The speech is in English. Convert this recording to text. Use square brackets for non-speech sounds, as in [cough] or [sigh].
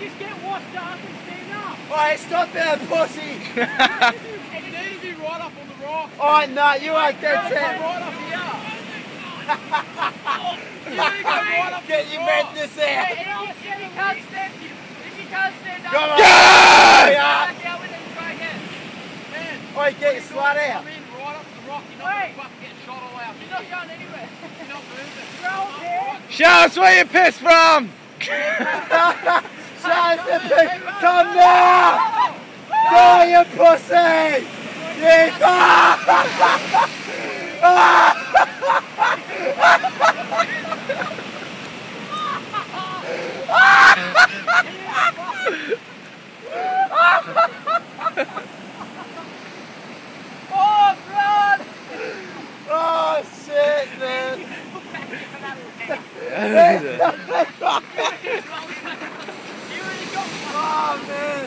just get washed up and stand up. Alright, stop that pussy! [laughs] and you need to be right up on the rock. Oh no, you ain't dead Right set! up here. [laughs] you need to go right up Get your rock. madness Hey, out! if you, if you can't stand, if you can't stand up, Come on! back Yeah. out with it and try again. Man, Oi, get your slut out! come in right up the rock. You're not Wait. going to fucking get shot all out. You're not going anywhere. You're not [laughs] moving. Roll here. Show us where you pissed from! Shut the pig! Come now! Go, you pussy! You [laughs] oh, man.